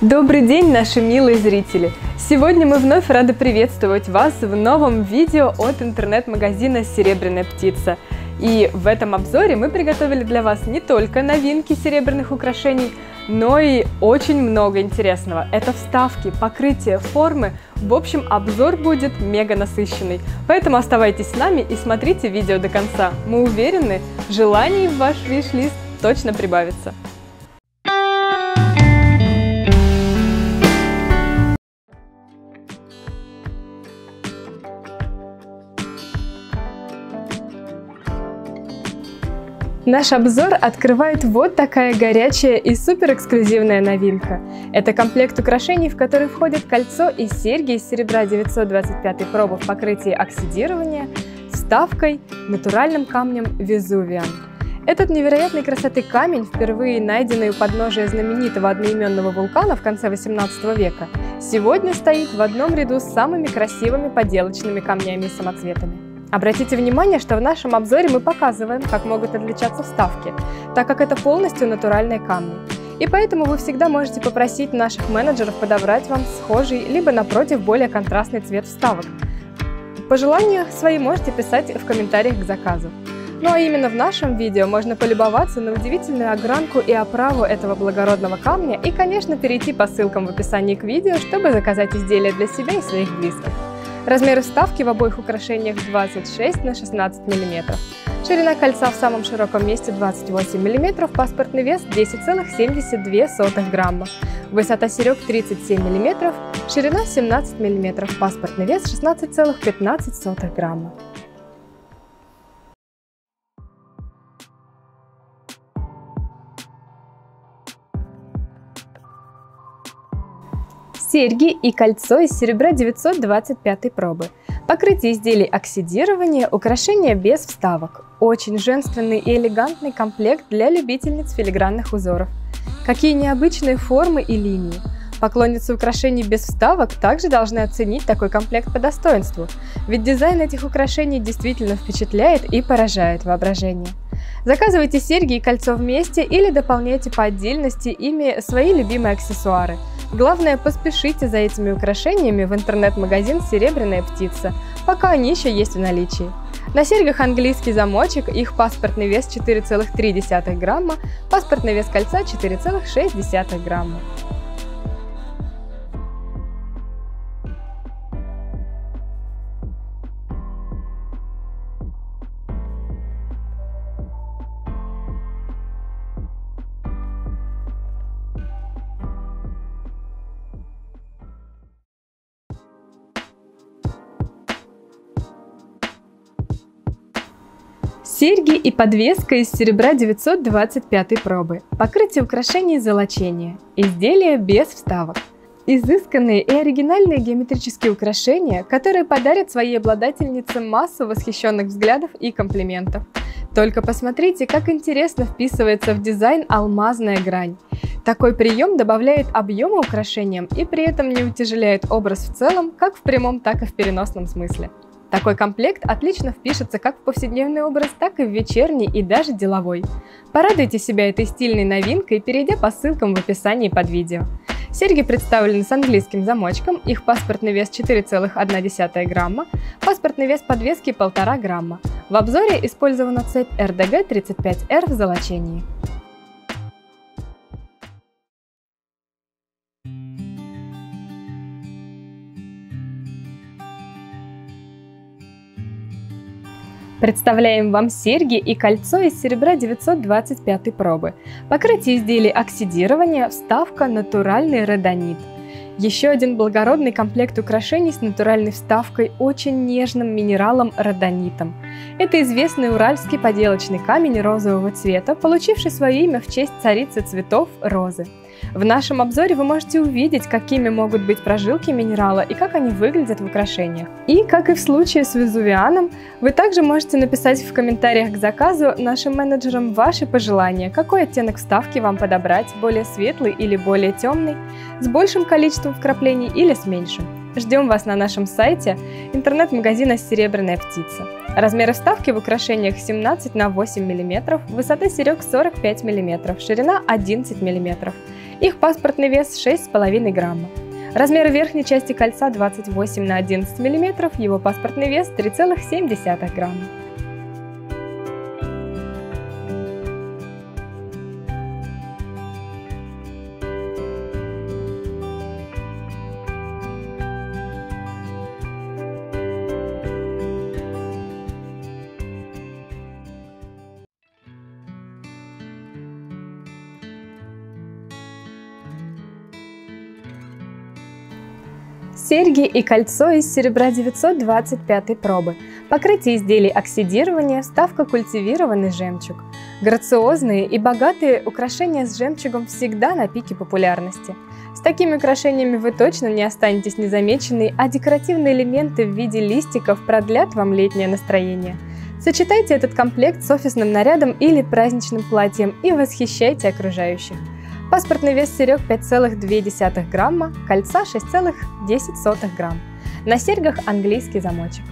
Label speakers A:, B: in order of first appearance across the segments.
A: Добрый день, наши милые зрители! Сегодня мы вновь рады приветствовать вас в новом видео от интернет-магазина «Серебряная птица». И в этом обзоре мы приготовили для вас не только новинки серебряных украшений, но и очень много интересного. Это вставки, покрытие, формы. В общем, обзор будет мега насыщенный. Поэтому оставайтесь с нами и смотрите видео до конца. Мы уверены, желаний в ваш виш-лист точно прибавится. Наш обзор открывает вот такая горячая и супер эксклюзивная новинка. Это комплект украшений, в который входит кольцо и серьги из серебра 925 пробы в покрытии оксидирования вставкой натуральным камнем Везувиан. Этот невероятной красоты камень, впервые найденный у подножия знаменитого одноименного вулкана в конце 18 века, сегодня стоит в одном ряду с самыми красивыми поделочными камнями и самоцветами. Обратите внимание, что в нашем обзоре мы показываем, как могут отличаться вставки, так как это полностью натуральные камни. И поэтому вы всегда можете попросить наших менеджеров подобрать вам схожий, либо напротив более контрастный цвет вставок. Пожелания свои можете писать в комментариях к заказу. Ну а именно в нашем видео можно полюбоваться на удивительную огранку и оправу этого благородного камня и, конечно, перейти по ссылкам в описании к видео, чтобы заказать изделия для себя и своих близких. Размеры вставки в обоих украшениях 26 на 16 мм. Ширина кольца в самом широком месте 28 мм, паспортный вес 10,72 грамма. Высота серег 37 мм, ширина 17 мм, паспортный вес 16,15 грамма. Серьги и кольцо из серебра 925 пробы. Покрытие изделий оксидирования, украшения без вставок. Очень женственный и элегантный комплект для любительниц филигранных узоров. Какие необычные формы и линии. Поклонницы украшений без вставок также должны оценить такой комплект по достоинству, ведь дизайн этих украшений действительно впечатляет и поражает воображение. Заказывайте серьги и кольцо вместе или дополняйте по отдельности ими свои любимые аксессуары – Главное, поспешите за этими украшениями в интернет-магазин «Серебряная птица», пока они еще есть в наличии. На серьгах английский замочек, их паспортный вес 4,3 грамма, паспортный вес кольца 4,6 грамма. Серьги и подвеска из серебра 925 пробы. Покрытие украшений и золочения. Изделия без вставок. Изысканные и оригинальные геометрические украшения, которые подарят своей обладательнице массу восхищенных взглядов и комплиментов. Только посмотрите, как интересно вписывается в дизайн алмазная грань. Такой прием добавляет объема украшениям и при этом не утяжеляет образ в целом, как в прямом, так и в переносном смысле. Такой комплект отлично впишется как в повседневный образ, так и в вечерний и даже деловой. Порадуйте себя этой стильной новинкой, перейдя по ссылкам в описании под видео. Серьги представлены с английским замочком, их паспортный вес 4,1 грамма, паспортный вес подвески 1,5 грамма. В обзоре использована цепь RDG 35R в золочении. Представляем вам серьги и кольцо из серебра 925 пробы. Покрытие изделий оксидирования, вставка натуральный родонит. Еще один благородный комплект украшений с натуральной вставкой очень нежным минералом родонитом. Это известный уральский поделочный камень розового цвета, получивший свое имя в честь царицы цветов розы. В нашем обзоре вы можете увидеть, какими могут быть прожилки минерала и как они выглядят в украшениях. И, как и в случае с Везувианом, вы также можете написать в комментариях к заказу нашим менеджерам ваши пожелания, какой оттенок вставки вам подобрать, более светлый или более темный, с большим количеством вкраплений или с меньшим. Ждем вас на нашем сайте интернет-магазина «Серебряная птица». Размеры вставки в украшениях 17 на 8 мм, высота серег 45 мм, ширина 11 мм. Их паспортный вес 6,5 грамма. Размер верхней части кольца 28 на 11 мм, его паспортный вес 3,7 грамма. Серьги и кольцо из серебра 925 пробы. Покрытие изделий оксидирования, вставка культивированный жемчуг. Грациозные и богатые украшения с жемчугом всегда на пике популярности. С такими украшениями вы точно не останетесь незамеченной, а декоративные элементы в виде листиков продлят вам летнее настроение. Сочетайте этот комплект с офисным нарядом или праздничным платьем и восхищайте окружающих. Паспортный вес серег 5,2 грамма, кольца 6,10 грамм. На серьгах английский замочек.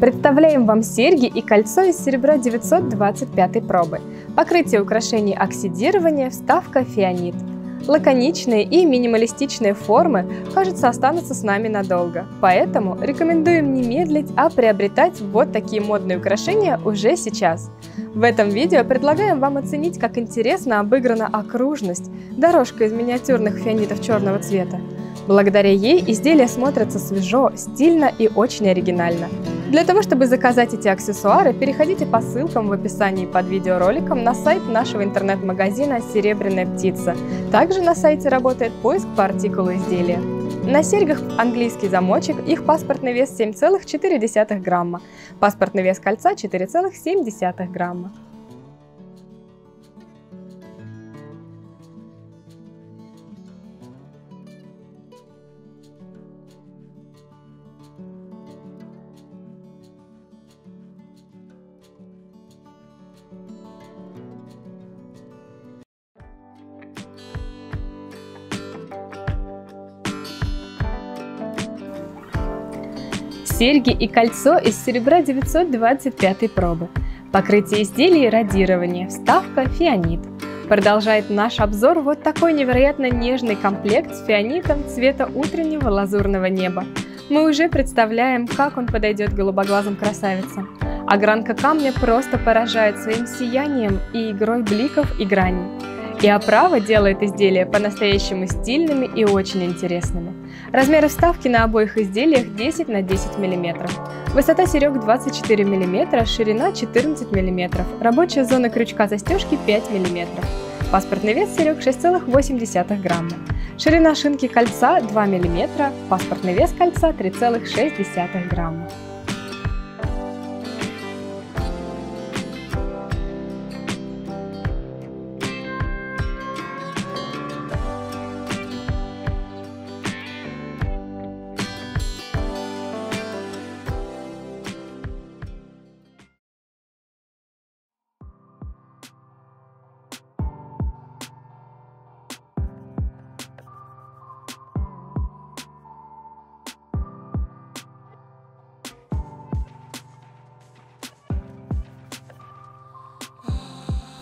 A: Представляем вам серьги и кольцо из серебра 925 пробы. Покрытие украшений оксидирования, вставка фианит. Лаконичные и минималистичные формы, кажется, останутся с нами надолго. Поэтому рекомендуем не медлить, а приобретать вот такие модные украшения уже сейчас. В этом видео предлагаем вам оценить, как интересно обыграна окружность, дорожка из миниатюрных фианитов черного цвета. Благодаря ей изделия смотрятся свежо, стильно и очень оригинально. Для того, чтобы заказать эти аксессуары, переходите по ссылкам в описании под видеороликом на сайт нашего интернет-магазина «Серебряная птица». Также на сайте работает поиск по артикулу изделия. На серьгах английский замочек, их паспортный вес 7,4 грамма, паспортный вес кольца 4,7 грамма. Серьги и кольцо из серебра 925 пробы. Покрытие изделий радирование, вставка фианит. Продолжает наш обзор вот такой невероятно нежный комплект с фианитом цвета утреннего лазурного неба. Мы уже представляем, как он подойдет голубоглазым красавицам. Огранка камня просто поражает своим сиянием и игрой бликов и граней. И оправа делает изделия по-настоящему стильными и очень интересными. Размеры вставки на обоих изделиях 10 на 10 мм. Высота серег 24 мм, ширина 14 мм, рабочая зона крючка застежки 5 мм. Паспортный вес серег 6,8 грамма. Ширина шинки кольца 2 мм, паспортный вес кольца 3,6 грамма.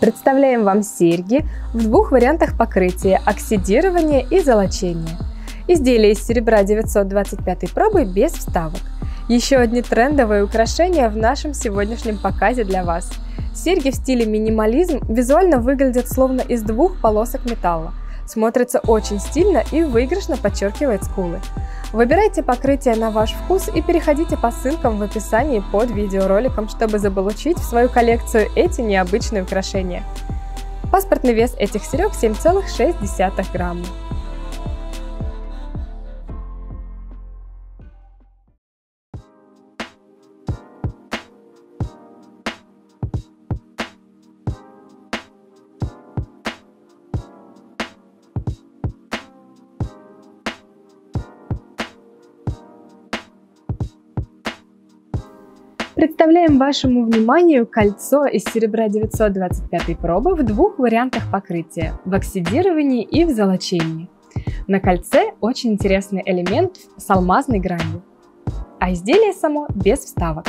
A: Представляем вам серьги в двух вариантах покрытия – оксидирование и золочение. Изделие из серебра 925 пробы без вставок. Еще одни трендовые украшения в нашем сегодняшнем показе для вас. Серьги в стиле минимализм визуально выглядят словно из двух полосок металла. Смотрится очень стильно и выигрышно подчеркивает скулы. Выбирайте покрытие на ваш вкус и переходите по ссылкам в описании под видеороликом, чтобы заполучить в свою коллекцию эти необычные украшения. Паспортный вес этих серег 7,6 грамма. Представляем вашему вниманию кольцо из серебра 925 пробы в двух вариантах покрытия – в оксидировании и в золочении. На кольце очень интересный элемент с алмазной гранью, а изделие само без вставок.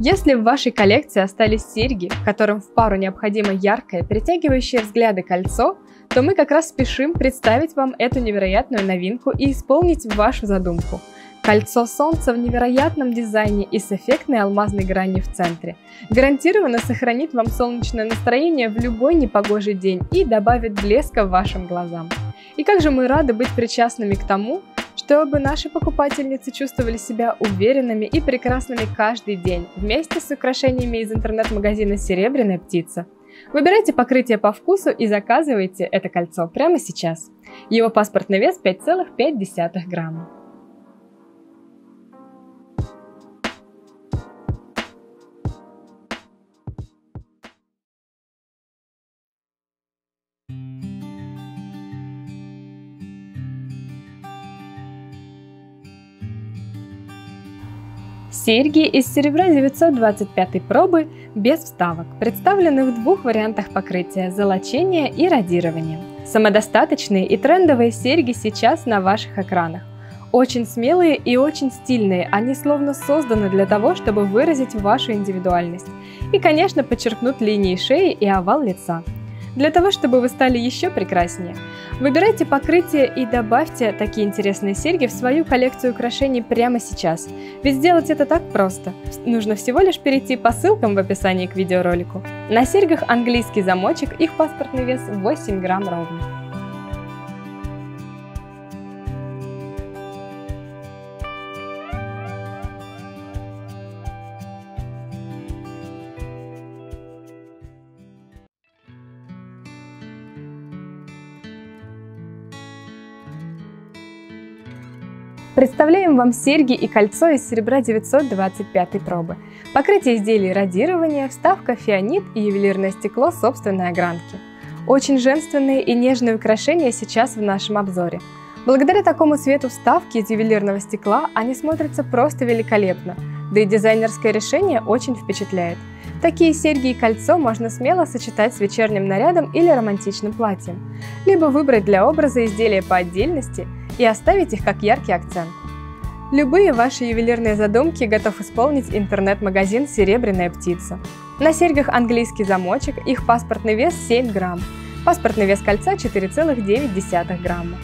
A: Если в вашей коллекции остались серьги, которым в пару необходимо яркое, притягивающее взгляды кольцо, то мы как раз спешим представить вам эту невероятную новинку и исполнить вашу задумку – Кольцо солнца в невероятном дизайне и с эффектной алмазной гранью в центре. Гарантированно сохранит вам солнечное настроение в любой непогожий день и добавит блеска вашим глазам. И как же мы рады быть причастными к тому, чтобы наши покупательницы чувствовали себя уверенными и прекрасными каждый день вместе с украшениями из интернет-магазина «Серебряная птица». Выбирайте покрытие по вкусу и заказывайте это кольцо прямо сейчас. Его паспортный вес 5,5 грамма. Серьги из серебра 925 пробы без вставок представлены в двух вариантах покрытия – золочения и радирования. Самодостаточные и трендовые серьги сейчас на ваших экранах. Очень смелые и очень стильные, они словно созданы для того, чтобы выразить вашу индивидуальность. И, конечно, подчеркнут линии шеи и овал лица для того, чтобы вы стали еще прекраснее. Выбирайте покрытие и добавьте такие интересные серьги в свою коллекцию украшений прямо сейчас. Ведь сделать это так просто. Нужно всего лишь перейти по ссылкам в описании к видеоролику. На серьгах английский замочек, их паспортный вес 8 грамм ровно. Вам серьги и кольцо из серебра 925 пробы. Покрытие изделий радирования, вставка фианит и ювелирное стекло собственной огранки. Очень женственные и нежные украшения сейчас в нашем обзоре. Благодаря такому цвету вставки из ювелирного стекла они смотрятся просто великолепно, да и дизайнерское решение очень впечатляет. Такие серьги и кольцо можно смело сочетать с вечерним нарядом или романтичным платьем, либо выбрать для образа изделия по отдельности – и оставить их как яркий акцент. Любые ваши ювелирные задумки готов исполнить интернет-магазин «Серебряная птица». На серьгах английский замочек, их паспортный вес 7 грамм. Паспортный вес кольца 4,9 грамма.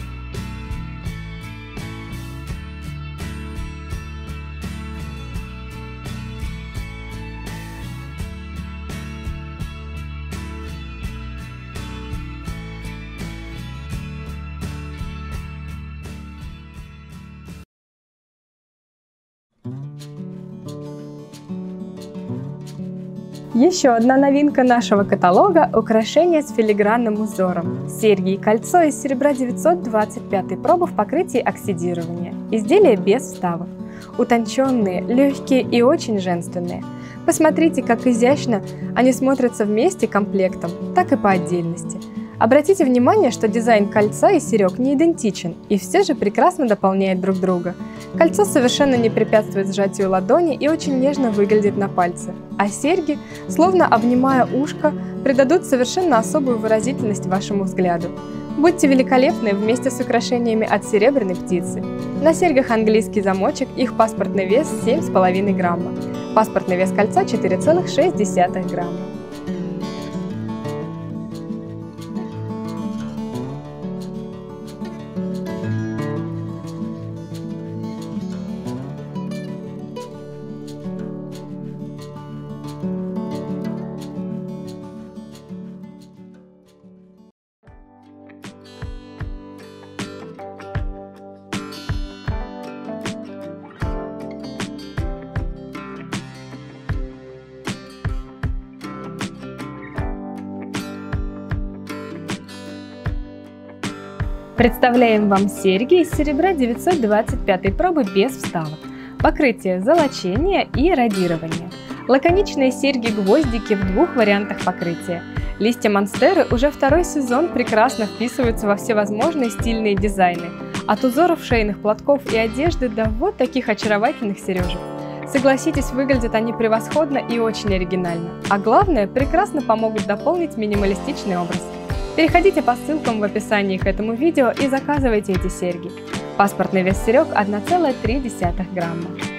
A: Еще одна новинка нашего каталога – украшения с филигранным узором. Серьги и кольцо из серебра 925 пробы в покрытии оксидирования. Изделия без вставок. Утонченные, легкие и очень женственные. Посмотрите, как изящно они смотрятся вместе комплектом, так и по отдельности – Обратите внимание, что дизайн кольца и серег не идентичен, и все же прекрасно дополняют друг друга. Кольцо совершенно не препятствует сжатию ладони и очень нежно выглядит на пальце, а серьги, словно обнимая ушко, придадут совершенно особую выразительность вашему взгляду. Будьте великолепны вместе с украшениями от серебряной птицы. На серьгах английский замочек, их паспортный вес 7,5 грамма. Паспортный вес кольца 4,6 грамма. Представляем вам серьги из серебра 925 пробы без вставок. Покрытие золочения и радирование. Лаконичные серьги-гвоздики в двух вариантах покрытия. Листья монстеры уже второй сезон прекрасно вписываются во всевозможные стильные дизайны. От узоров шейных платков и одежды до вот таких очаровательных сережек. Согласитесь, выглядят они превосходно и очень оригинально. А главное, прекрасно помогут дополнить минималистичный образ. Переходите по ссылкам в описании к этому видео и заказывайте эти серьги. Паспортный вес серег 1,3 грамма.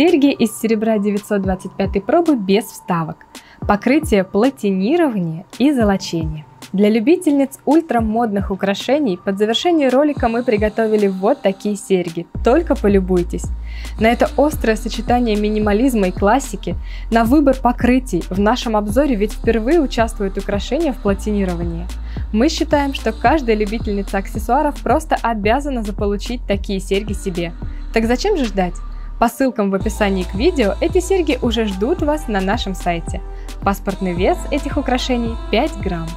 A: Серьги из серебра 925 пробы без вставок. Покрытие платинирования и золочения. Для любительниц ультрамодных украшений под завершение ролика мы приготовили вот такие серьги. Только полюбуйтесь. На это острое сочетание минимализма и классики, на выбор покрытий в нашем обзоре ведь впервые участвуют украшения в платинировании. Мы считаем, что каждая любительница аксессуаров просто обязана заполучить такие серьги себе. Так зачем же ждать? По ссылкам в описании к видео эти серьги уже ждут вас на нашем сайте. Паспортный вес этих украшений 5 грамм.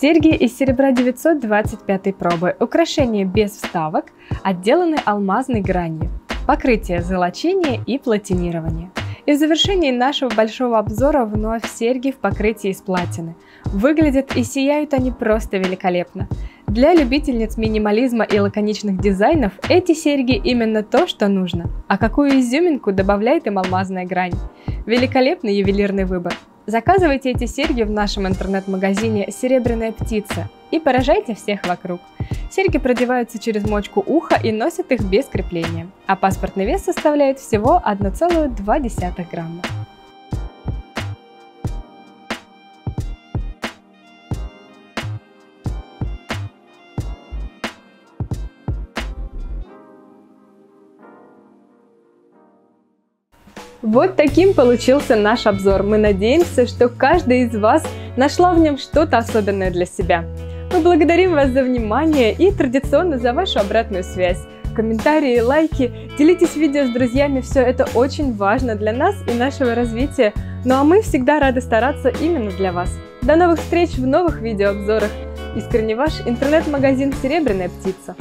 A: Серьги из серебра 925 пробы, украшения без вставок, отделаны алмазной гранью, покрытие золочения и платинирование. И в завершении нашего большого обзора вновь серьги в покрытии из платины. Выглядят и сияют они просто великолепно. Для любительниц минимализма и лаконичных дизайнов эти серьги именно то, что нужно. А какую изюминку добавляет им алмазная грань? Великолепный ювелирный выбор. Заказывайте эти серьги в нашем интернет-магазине «Серебряная птица» и поражайте всех вокруг. Серьги продеваются через мочку уха и носят их без крепления, а паспортный вес составляет всего 1,2 грамма. Вот таким получился наш обзор. Мы надеемся, что каждый из вас нашла в нем что-то особенное для себя. Мы благодарим вас за внимание и традиционно за вашу обратную связь. Комментарии, лайки, делитесь видео с друзьями, все это очень важно для нас и нашего развития. Ну а мы всегда рады стараться именно для вас. До новых встреч в новых видеообзорах. Искренне ваш интернет-магазин «Серебряная птица».